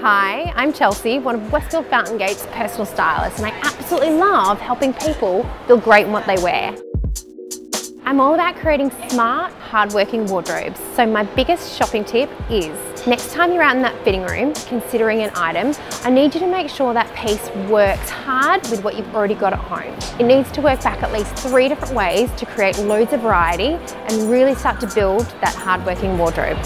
Hi, I'm Chelsea, one of Westfield Fountain Gate's personal stylists, and I absolutely love helping people feel great in what they wear. I'm all about creating smart, hardworking wardrobes. So my biggest shopping tip is, next time you're out in that fitting room, considering an item, I need you to make sure that piece works hard with what you've already got at home. It needs to work back at least three different ways to create loads of variety and really start to build that hardworking wardrobe.